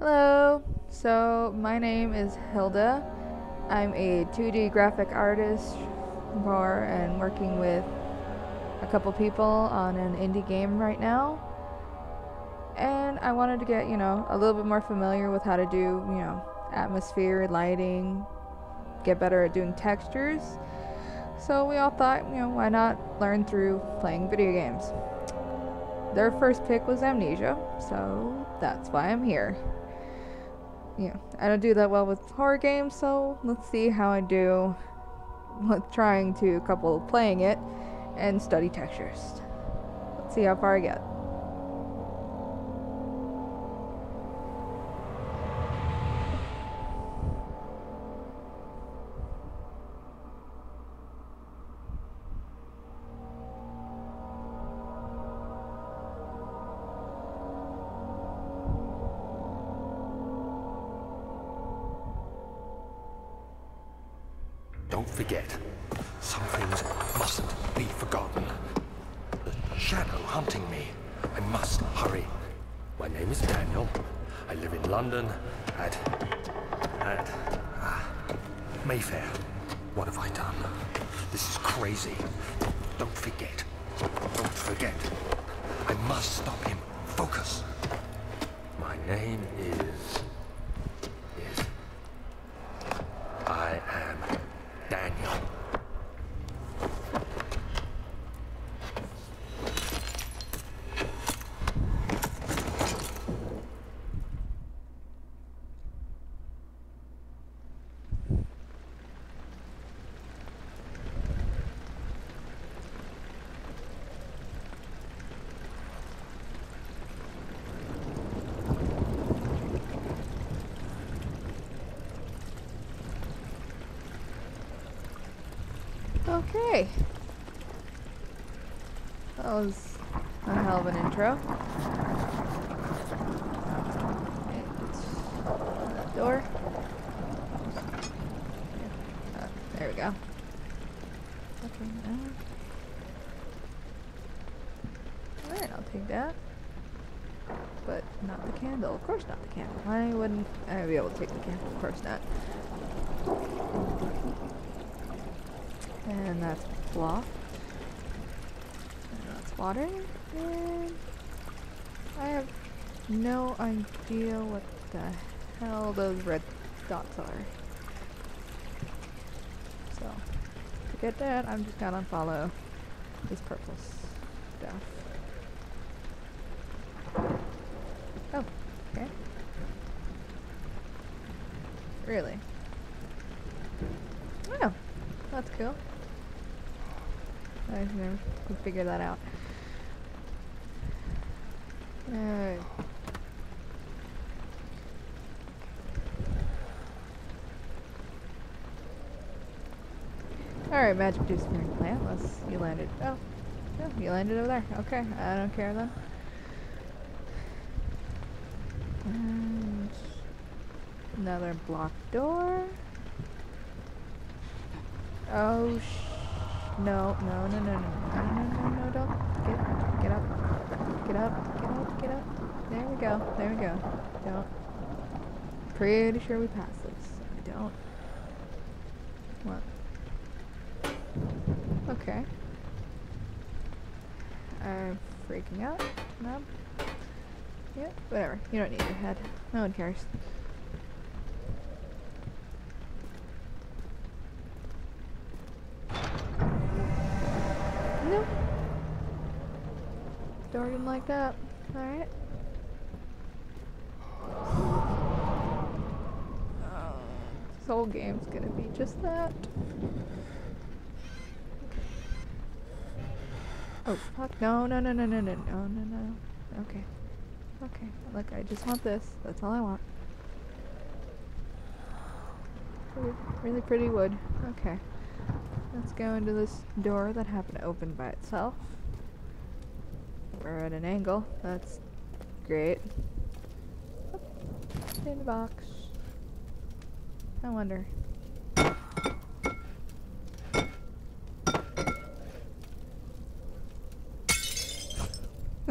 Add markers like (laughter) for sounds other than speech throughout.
Hello. So my name is Hilda. I'm a 2D graphic artist for and working with a couple people on an indie game right now. And I wanted to get, you know, a little bit more familiar with how to do, you know, atmosphere, lighting, get better at doing textures. So we all thought, you know, why not learn through playing video games? Their first pick was Amnesia, so that's why I'm here. Yeah, I don't do that well with horror games, so let's see how I do with trying to couple playing it and study textures. Let's see how far I get. Shadow hunting me. I must hurry. My name is Daniel. I live in London at... at... Ah, Mayfair. What have I done? This is crazy. Don't forget. Don't forget. I must stop him. Focus. My name is... I am Daniel. Okay. That was a hell of an intro. And that door. Uh, there we go. Alright, I'll take that. But not the candle. Of course not the candle. I wouldn't I would be able to take the candle. Of course not. And that's blocked. And that's water. And I have no idea what the hell those red dots are. So, to get that, I'm just gonna follow this purple stuff. Oh, okay. Really? Oh, that's cool. I never figure that out. Alright. Alright, magic juice smearing plant. Unless you landed. Oh, you landed over there. Okay, I don't care then. And another blocked door. Oh sh. No, no, no, no, no, no, no, no, no, don't. Get, get up. Get up, get up, get up. There we go, there we go. Don't. Pretty sure we passed this. I don't. What? Okay. I'm freaking out. No. Yeah, whatever. You don't need your head. No one cares. Door didn't like that. Alright. Oh, this whole game's gonna be just that. Oh fuck no no no no no no no no no. Okay. Okay. Look, I just want this. That's all I want. Really, really pretty wood. Okay. Let's go into this door that happened to open by itself. We're at an angle. That's great. Oop, In the box. I wonder.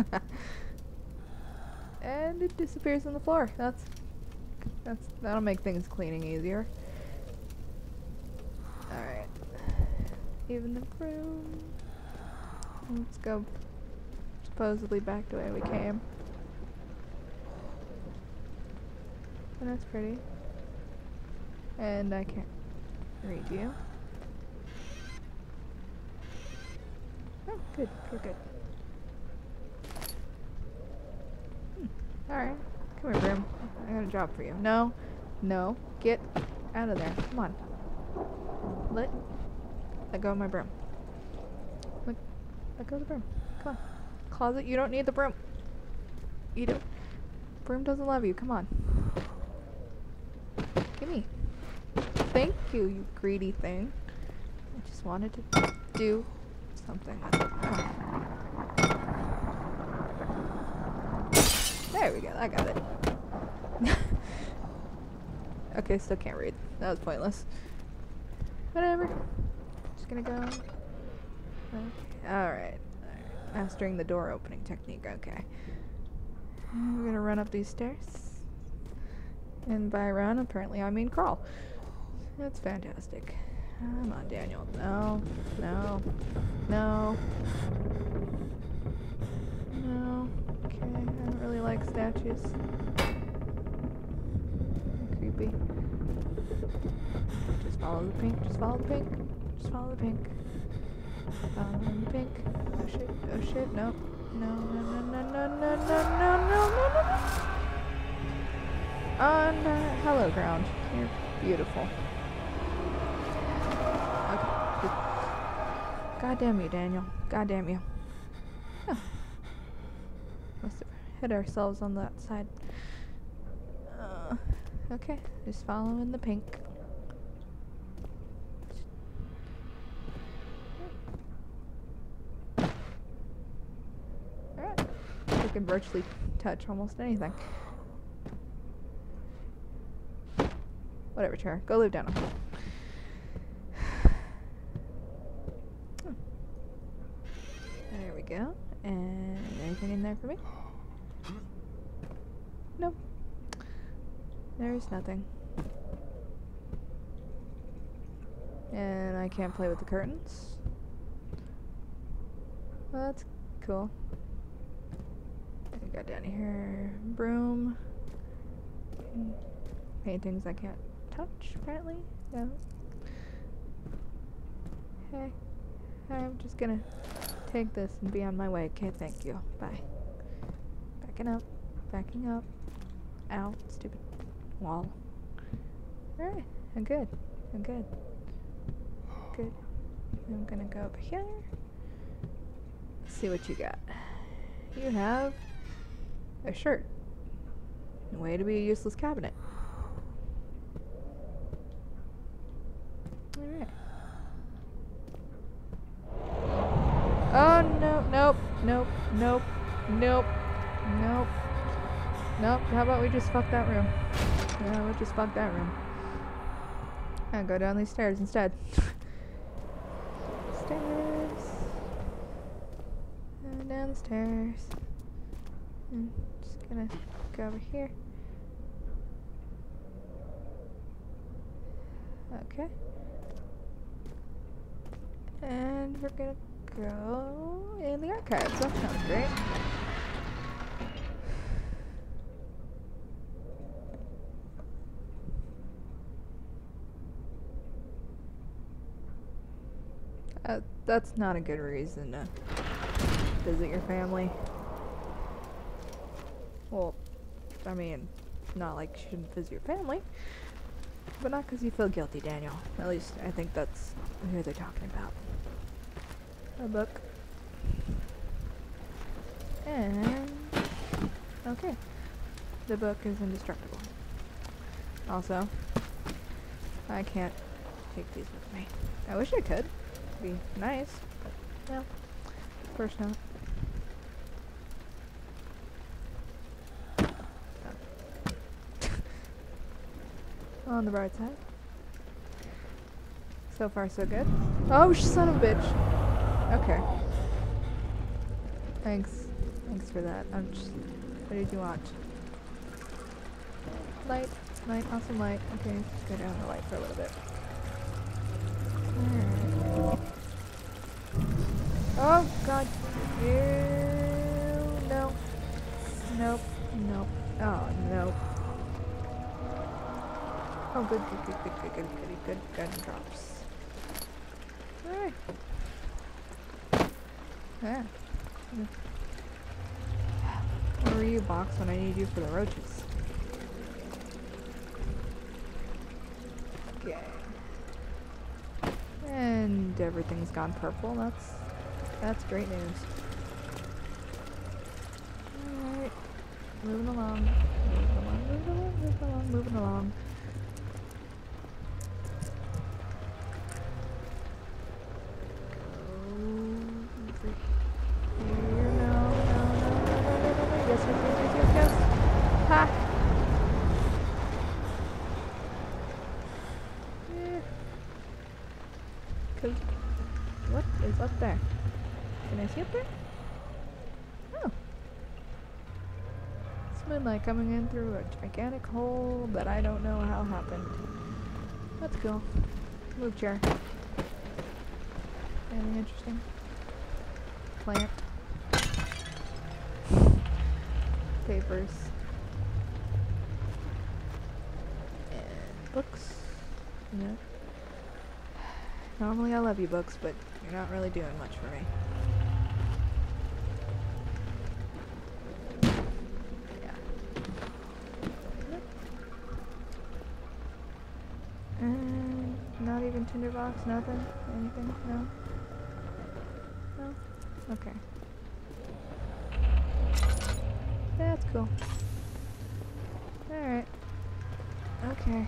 (laughs) and it disappears on the floor. That's That's that'll make things cleaning easier. Alright. Even the broom. Let's go supposedly back the way we came. And that's pretty. And I can't read you. Oh, good, good, good. Alright. Come here, Broom. I got a job for you. No. No. Get out of there. Come on. Let let go of my broom. Let, let go of the broom. Come on. Closet, you don't need the broom. You don't. Broom doesn't love you. Come on. Gimme. Thank you, you greedy thing. I just wanted to do something. There we go. I got it. (laughs) okay, still can't read. That was pointless. Whatever. Just gonna go. Okay. Alright. Mastering the door opening technique. Okay. We're gonna run up these stairs. And by run, apparently I mean crawl. That's fantastic. Come on, Daniel. No. No. No. No. Okay. I don't really like statues. Creepy. Just follow the pink. Just follow the pink. Just follow the pink. Follow the pink. Oh shit. Oh shit. No. No. No. No. No. No. No. No. No. No. No. No. On uh, hello ground. You're beautiful. Okay. God damn you, Daniel. God damn you. Huh. Must have hit ourselves on that side. Uh, okay, just following the pink. Alright. I can virtually touch almost anything. Whatever, chair. Go live down. Hmm. There we go. And anything in there for me? Nope. There's nothing. And I can't play with the curtains. That's cool. I got down here. Broom. Paintings I can't touch, apparently. No. Hey. I'm just gonna take this and be on my way. Okay, thank you. Bye. Backing up. Backing up. Ow, stupid wall. Alright, I'm good. I'm good. Good. I'm gonna go over here. See what you got. You have a shirt. Way to be a useless cabinet. Alright. Oh no, nope, nope, nope, nope, nope. Nope, how about we just fuck that room? Yeah, we'll just fuck that room. And go down these stairs instead. Stairs. And down the stairs. And just gonna go over here. Okay. And we're gonna go in the archives. That sounds great. Uh, that's not a good reason to visit your family. Well, I mean, not like you shouldn't visit your family, but not because you feel guilty, Daniel. At least I think that's who they're talking about. A book. And okay, the book is indestructible. Also, I can't take these with me. I wish I could be nice, but no, of course not. On the bright side. So far, so good. Oh, son of a bitch. Okay. Thanks. Thanks for that. I'm just. What did you want? Light. Light, awesome light. Okay, let's go down the light for a little bit. Oh god. Ew, no. Nope. Nope. Oh no. Oh good, good, good, good, good, good, good, good gun drops. Alright. Yeah. Where are you, Box, when I need you for the roaches? Okay. And everything's gone purple, that's that's great news. Alright. Moving along. Moving along, moving along, moving along, moving along. Go over here. No, no, no, no, no, no, no, no. Yes, yes, yes, yes, yes, yes. Ha! Yeah. Cause what is up there? Can I see up there? Oh. Moonlight coming in through a gigantic hole that I don't know how happened. That's cool. Move chair. Anything interesting? Plant. Papers. And books. Yeah. Normally I love you books, but you're not really doing much for me. Yeah. Nope. And not even tinderbox, nothing? Anything? No? No? Okay. That's cool. Alright. Okay.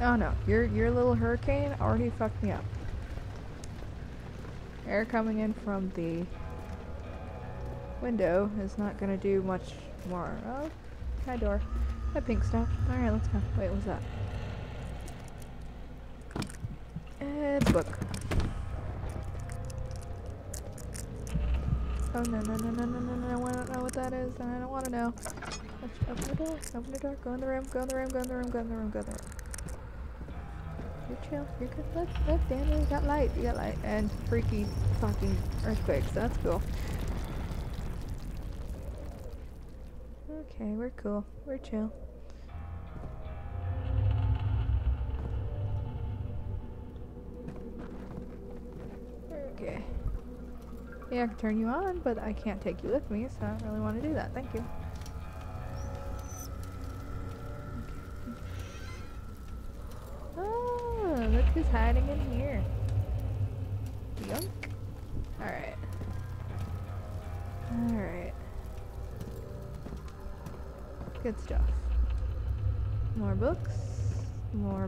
Oh no, your your little hurricane already fucked me up. Air coming in from the window is not gonna do much more. Oh, hi door. Hi pink stuff. Alright, let's go. Wait, what's that? A book. Oh no no no no no no no! I don't know what that is, and I don't want to know. Let's open the door. Open the door. Go in the room. Go in the room. Go in the room. Go in the room. Go in the room. You're chill. You're good. Look, look, Daniel, you got light. You got light. And freaky fucking earthquakes. That's cool. Okay, we're cool. We're chill. Okay. Yeah, I can turn you on, but I can't take you with me, so I don't really want to do that. Thank you.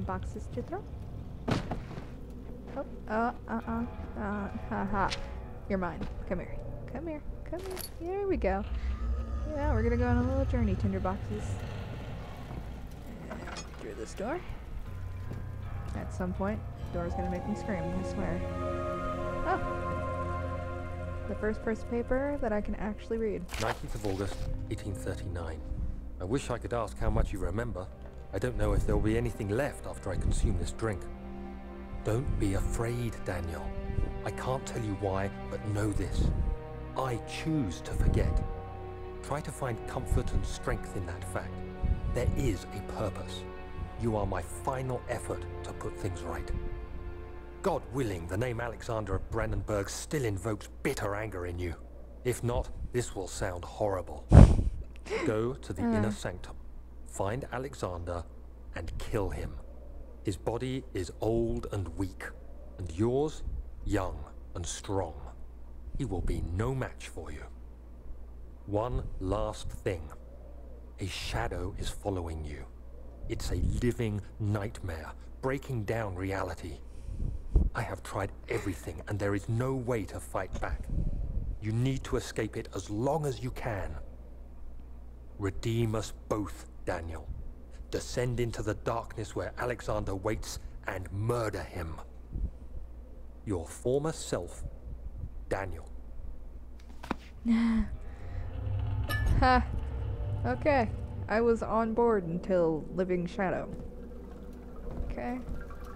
Boxes to throw. Oh, uh, uh-uh. Uh, haha. You're mine. Come here. Come here. Come here. Here we go. Yeah, we're gonna go on a little journey, tinderboxes. And through this door. At some point, the door's gonna make me scream, I swear. Oh! The first piece of paper that I can actually read. 19th of August, 1839. I wish I could ask how much you remember. I don't know if there will be anything left after I consume this drink. Don't be afraid, Daniel. I can't tell you why, but know this. I choose to forget. Try to find comfort and strength in that fact. There is a purpose. You are my final effort to put things right. God willing, the name Alexander of Brennenburg still invokes bitter anger in you. If not, this will sound horrible. Go to the uh. inner sanctum, find Alexander, and kill him. His body is old and weak, and yours, young and strong. He will be no match for you. One last thing. A shadow is following you. It's a living nightmare, breaking down reality. I have tried everything, and there is no way to fight back. You need to escape it as long as you can. Redeem us both, Daniel. Descend into the darkness where Alexander waits and murder him. Your former self, Daniel. (sighs) Ha! Okay. I was on board until Living Shadow. Okay.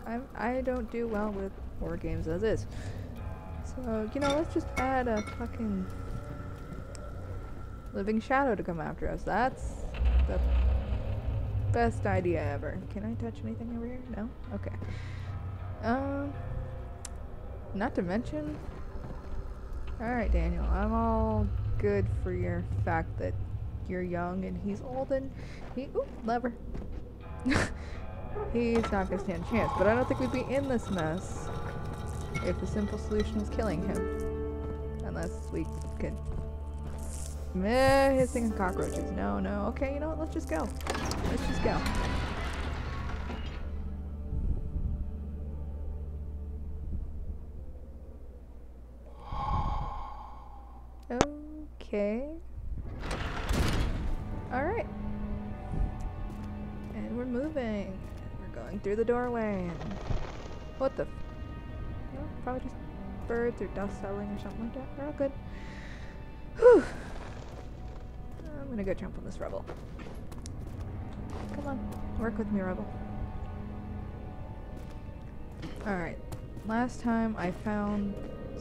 I'm, I don't do well with horror games as is. So, you know, let's just add a fucking Living Shadow to come after us. That's the best idea ever. Can I touch anything over here? No? Okay. Um, not to mention... Alright, Daniel, I'm all good for your fact that you're young and he's old and he... Ooh, lever. (laughs) he's not gonna stand a chance, but I don't think we'd be in this mess if the simple solution was killing him. Unless we could... Meh, hissing cockroaches. No, no. Okay, you know what? Let's just go. Let's just go. Okay. Alright. And we're moving. We're going through the doorway. What the? Probably just birds or dust settling or something like that. We're all good. Whew. I'm gonna go jump on this rubble. Come on, work with me, rebel. Alright, last time I found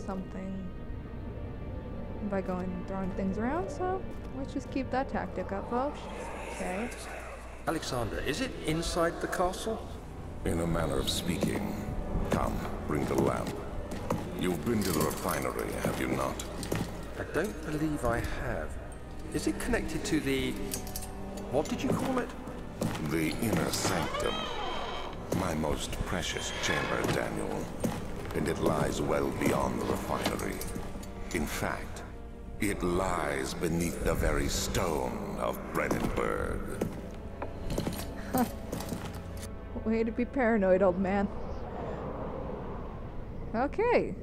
something by going and throwing things around, so let's just keep that tactic up, folks. Okay. Alexander, is it inside the castle? In a manner of speaking. Come, bring the lamp. You've been to the refinery, have you not? I don't believe I have. Is it connected to the... What did you call it? The inner sanctum. My most precious chamber, Daniel. And it lies well beyond the refinery. In fact, it lies beneath the very stone of Brennenburg. (laughs) Way to be paranoid, old man. Okay.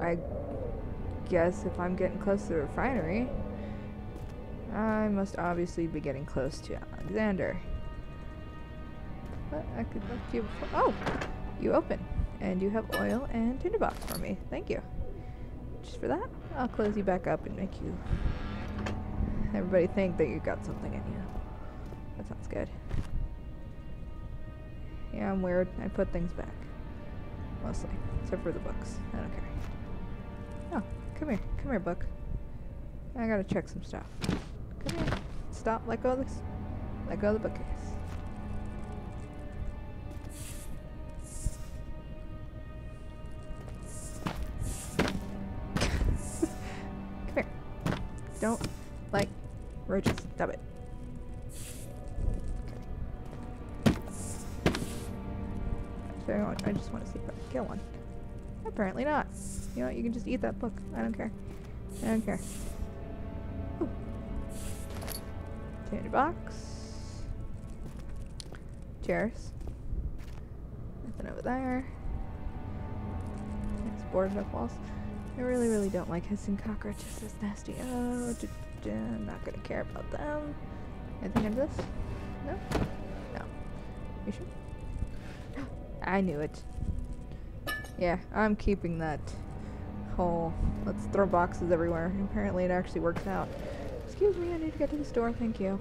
I guess if I'm getting close to the refinery, I must obviously be getting close to Alexander. But I could look you before. Oh! You open. And you have oil and tinderbox for me. Thank you. Just for that, I'll close you back up and make you... Everybody think that you got something in you. That sounds good. Yeah, I'm weird. I put things back. Mostly. Except for the books. I don't care. Oh, come here. Come here, book. I gotta check some stuff. Come here. Stop. Let go of this. Let go of the bookcase. Come here. Don't like roaches. Stop it. I just want to see if kill one. Apparently not. You know what? You can just eat that book. I don't care. I don't care. Candy box. Chairs. Nothing over there. Nice boarded up walls. I really, really don't like hissing cockroaches. It's nasty. Oh, I'm not gonna care about them. Anything in this? No? No. You sure? I knew it. Yeah, I'm keeping that whole let's throw boxes everywhere. Apparently it actually works out. Excuse me, I need to get to the store, thank you.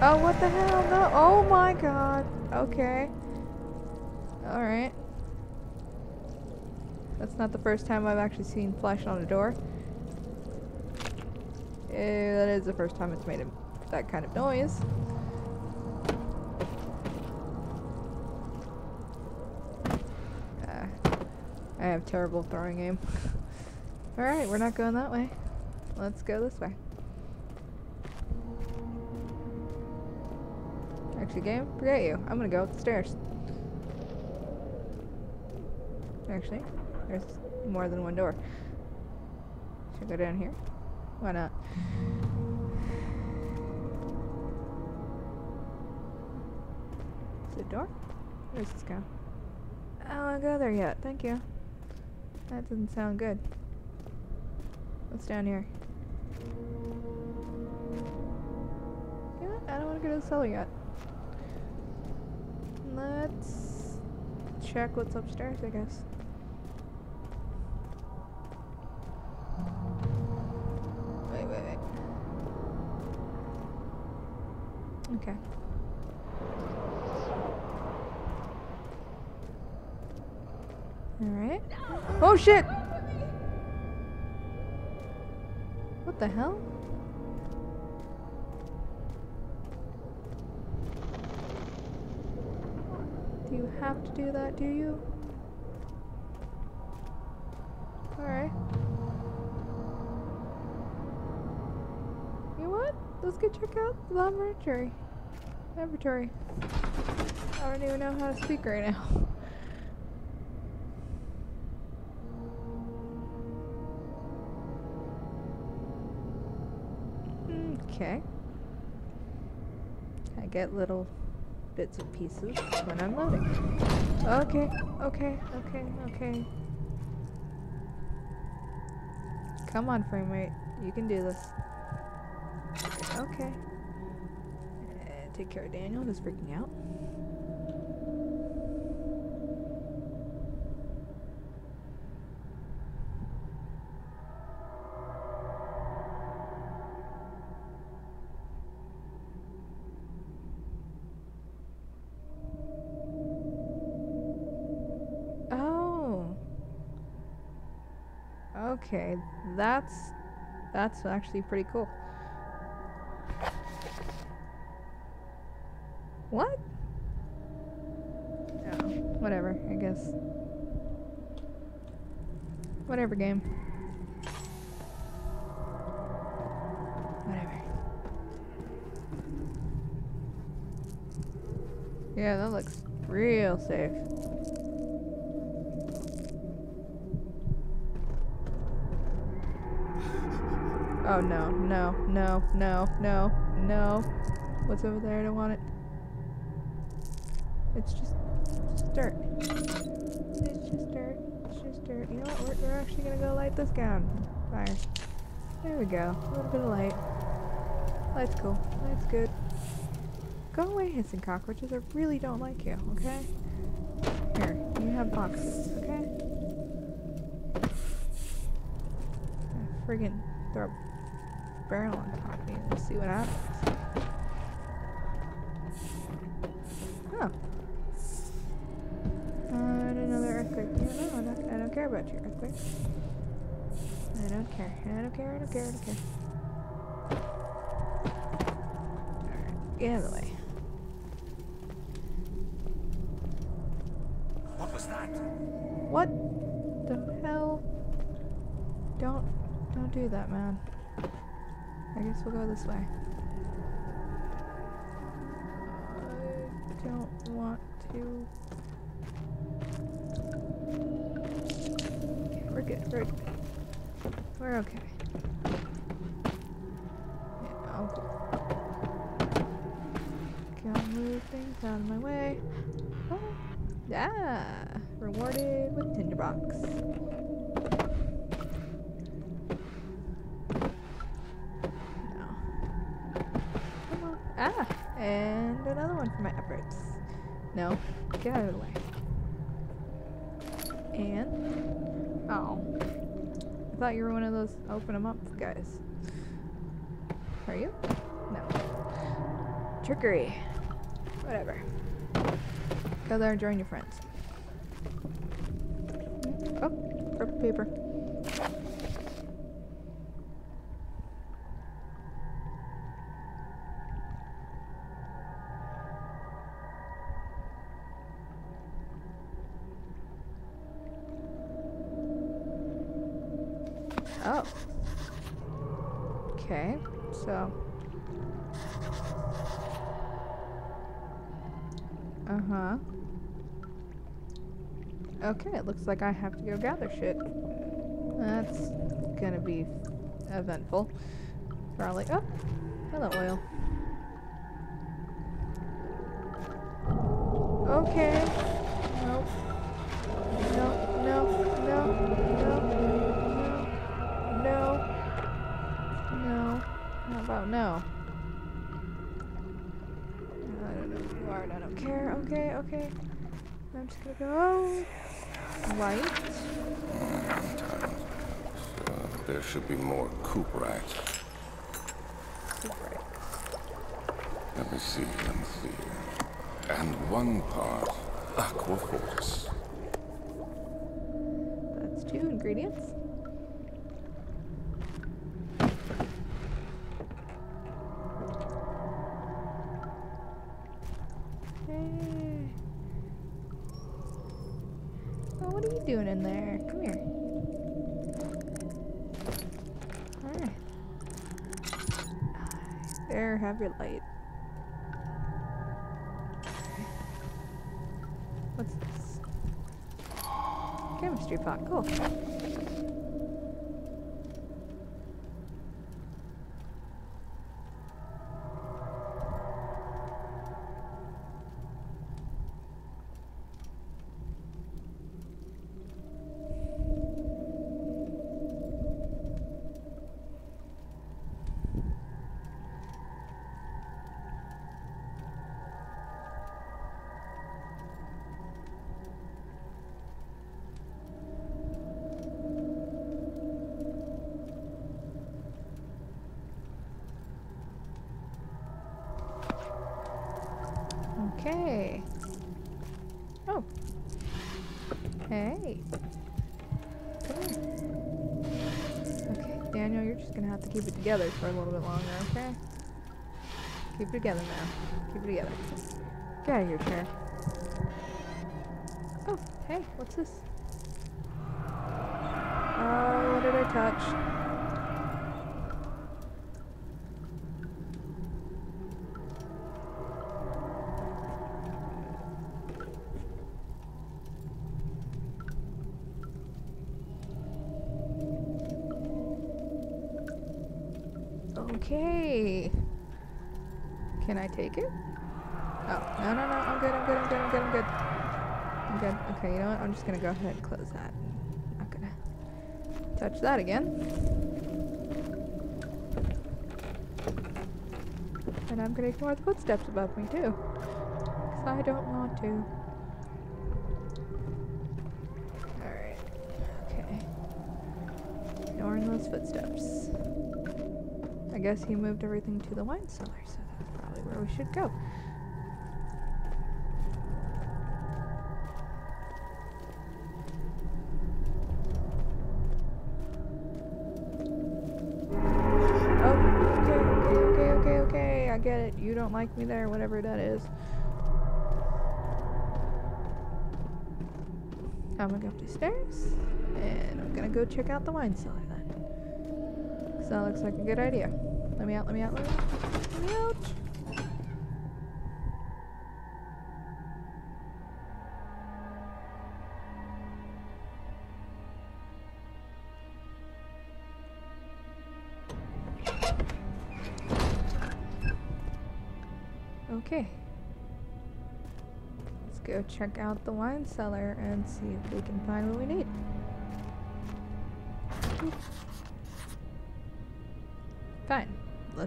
Oh, what the hell? No. Oh my god. Okay. Alright. That's not the first time I've actually seen flesh on a door. Eh, that is the first time it's made a, that kind of noise. Uh, I have terrible throwing aim. (laughs) Alright, we're not going that way. Let's go this way. Actually, game, forget you. I'm gonna go up the stairs. Actually, there's more than one door. Should I go down here? Why not? Is it a door? Where's this go? I don't want to go there yet. Thank you. That doesn't sound good. What's down here? I don't want to go to the cellar yet. Let's check what's upstairs, I guess. Wait, wait, wait. Okay. Alright. Oh shit! What the hell? Have to do that, do you? Alright. You know what? Let's go check out the laboratory. Laboratory. I don't even know how to speak right now. (laughs) Okay. I get little bits and pieces when I'm loading. Okay, okay, okay, okay. Come on, frame rate. You can do this. Okay. Uh, take care of Daniel, who's freaking out. Okay, that's that's actually pretty cool. What? Oh, whatever, I guess. Whatever game. Whatever. Yeah, that looks real safe. Oh no, no, no, no, no. What's over there? I don't want it. It's just, just dirt. It's just dirt. It's just dirt. You know what? We're, we're actually gonna go light this down. Fire. There we go. A little bit of light. Light's cool. Light's good. Go away, hissing cockroaches. I really don't like you, okay? Here, you have boxes, okay? Friggin' throw barrel on top of me and see what happens. Oh. And another earthquake. Yeah, no, not, I don't care about your earthquake. I don't care. I don't care. I don't care. I don't care. Alright, get out of the way. What was that? What the hell? Don't, don't do that, man. I guess we'll go this way. I don't want to. Okay, we're good. We're. We're okay. Yeah, I'll Gotta move things out of my way. Oh, yeah, rewarded with tinderbox. Ah, and another one for my efforts. No, get out of the way. And oh, I thought you were one of those open them up guys. Are you? No. Trickery. Whatever. Go there and join your friends. Oh, purple paper. Uh huh. Okay, it looks like I have to go gather shit. That's gonna be eventful. Probably. Oh, hello, oil. Okay. Nope. No, no, no, no, no, no. No. How about no? Don't know who you are, and I don't care. Okay, okay. I'm just gonna go white. So uh, there should be more coop racks. Super. Let me see, let me see. And one part Aquafortis. That's two ingredients. Hey. Oh, what are you doing in there? Come here. Alright. There, light. What's this? Chemistry pot, cool. Okay. Oh. Hey. Okay, Daniel, you're just gonna have to keep it together for a little bit longer, okay? Keep it together now. Keep it together. Get out of your chair. Oh, hey, what's this? Oh, what did I touch? Okay. Can I take it? Oh, no, no, no. I'm good, I'm good, I'm good, I'm good, I'm good. I'm good. Okay, you know what? I'm just gonna go ahead and close that. Not gonna touch that again. And I'm gonna ignore the footsteps above me, too. Because I don't want to. Alright. Okay. Ignoring those footsteps. Guess he moved everything to the wine cellar, so that's probably where we should go. Okay, okay, okay, okay, okay. I get it. You don't like me there, whatever that is. I'm gonna go up these stairs, and I'm gonna go check out the wine cellar then. So that looks like a good idea. Let me out, let me out, let me out. Let me out. Okay. Let's go check out the wine cellar and see if we can find what we need. Fine.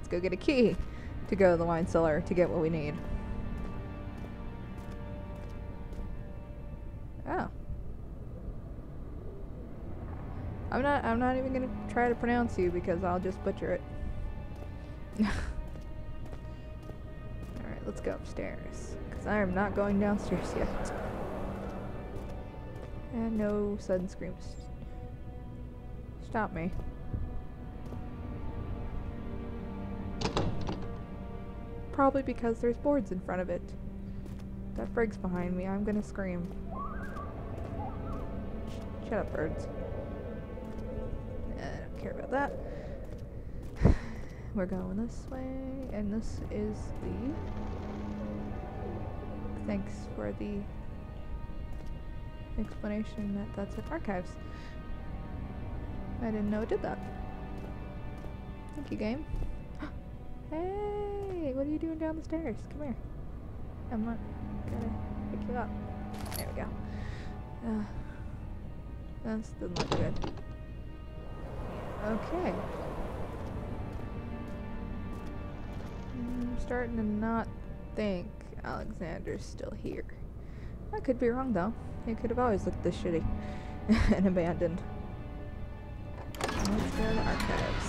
Go get a key to go to the wine cellar to get what we need. Oh. I'm not I'm not even gonna try to pronounce you because I'll just butcher it. (laughs) Alright, let's go upstairs. Because I am not going downstairs yet. And no sudden screams. Stop me. Probably because there's boards in front of it. That frig's behind me. I'm gonna scream. Shut up, birds. I don't care about that. (sighs) We're going this way, and this is the. Thanks for the explanation that that's in archives. I didn't know it did that. Thank you, game. Hey, what are you doing down the stairs? Come here. I'm not gonna pick you up. There we go. Uh, that doesn't look good. Okay. I'm starting to not think Alexander's still here. I could be wrong though. He could have always looked this shitty (laughs) and abandoned. Let's go to archives.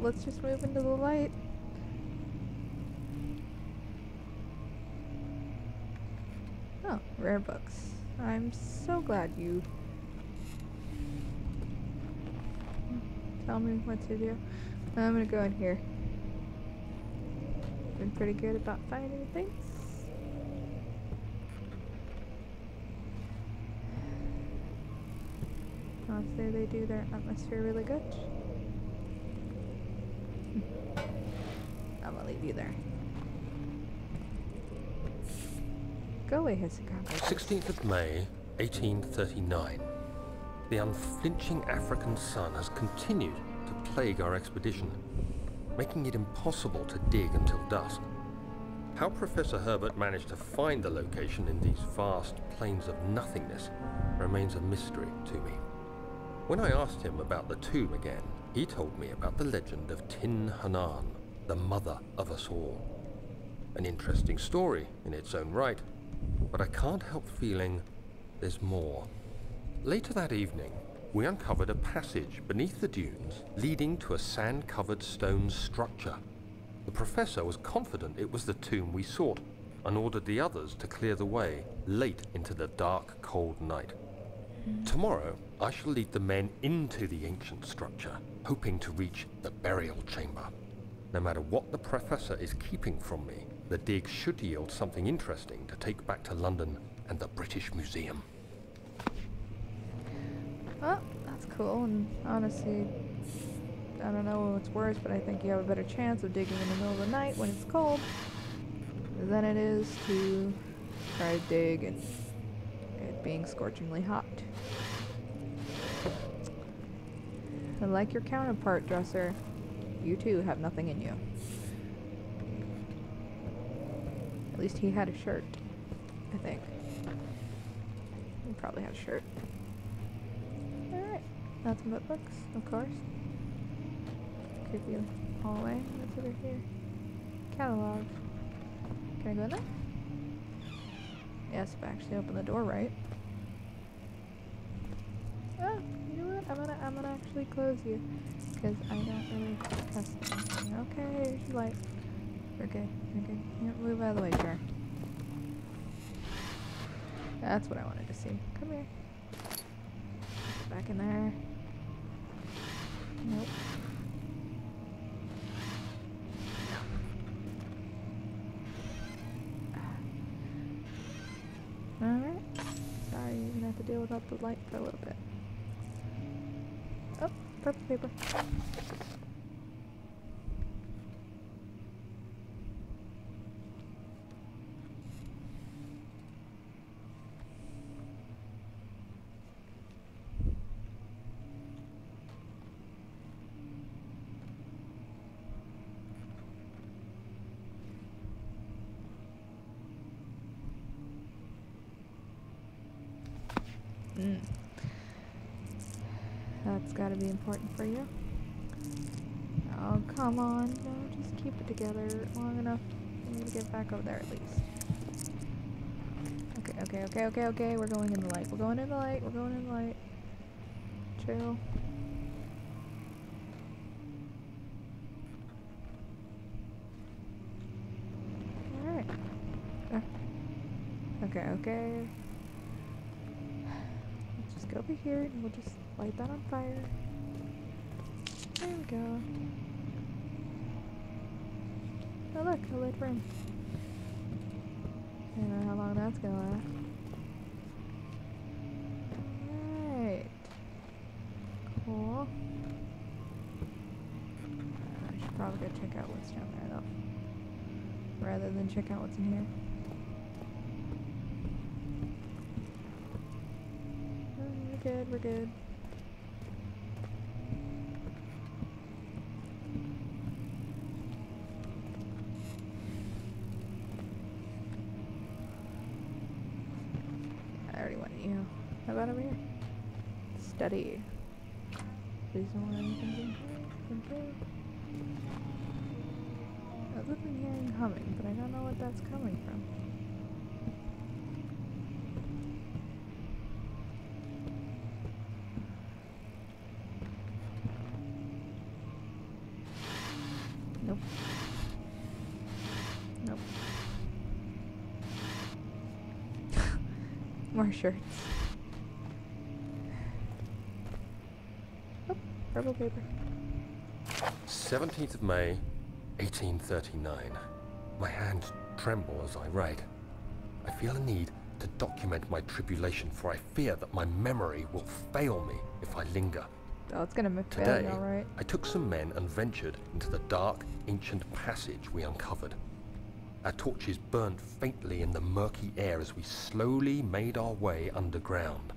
Let's just move into the light. Oh, rare books. I'm so glad you tell me what to do. I'm gonna go in here. Been pretty good about finding things. I'll they do their atmosphere really good. I'm gonna leave you there. Go away, Hisakawa. 16th of May, 1839. The unflinching African sun has continued to plague our expedition, making it impossible to dig until dusk. How Professor Herbert managed to find the location in these vast plains of nothingness remains a mystery to me. When I asked him about the tomb again, he told me about the legend of Tin Hinan, the mother of us all. An interesting story in its own right, but I can't help feeling there's more. Later that evening, we uncovered a passage beneath the dunes leading to a sand covered stone structure. The professor was confident it was the tomb we sought and ordered the others to clear the way late into the dark, cold night. Tomorrow, I shall lead the men into the ancient structure, hoping to reach the burial chamber. No matter what the professor is keeping from me, the dig should yield something interesting to take back to London and the British Museum. Oh, that's cool. And honestly, I don't know what's worse, but I think you have a better chance of digging in the middle of the night when it's cold than it is to try to dig and it being scorchingly hot. And like your counterpart, Dresser, you too have nothing in you. At least he had a shirt, I think. He probably had a shirt. Alright, nothing but books, of course. Could Creepy hallway. that's over here? Catalog. Can I go in there? Yes, if I actually open the door right. What? I'm gonna, I'm gonna actually close you. Because I don't really trust anything. Okay, here's your light. We're good. We're good. Yeah, move out of the way, sure. That's what I wanted to see. Come here. Back in there. Nope. Alright. Sorry, you're gonna have to deal without the light for a little bit. Oh, purple paper. Mm. That's gotta be important for you. Oh, come on. No, just keep it together long enough for me to get back over there at least. Okay, okay, okay, okay, okay. We're going in the light. We're going in the light. We're going in the light. Chill. Alright. Uh, Okay, okay. Let's just go over here and we'll just light that on fire. There we go. Oh look, a lit room. I don't know how long that's gonna last. Right. Cool. Uh, I should probably go check out what's down there though. Rather than check out what's in here. Mm, We're good, we're good. already. Is there anything Other than hearing humming, but I don't know what that's coming from. Nope. Nope. (laughs) More shirts. Purple paper. 17th of May, 1839. My hands tremble as I write. I feel a need to document my tribulation, for I fear that my memory will fail me if I linger. Oh, it's gonna fail Today, you, alright. I took some men and ventured into the dark, ancient passage we uncovered. Our torches burned faintly in the murky air as we slowly made our way underground.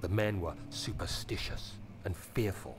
The men were superstitious and fearful.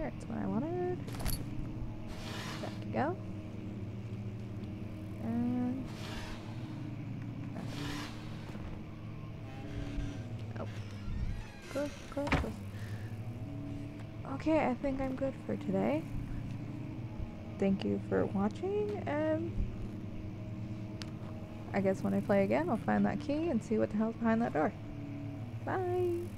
Here's what I wanted. Back you go. And oh, good, good, good. Okay, I think I'm good for today. Thank you for watching, and I guess when I play again, I'll find that key and see what the hell's behind that door. Bye.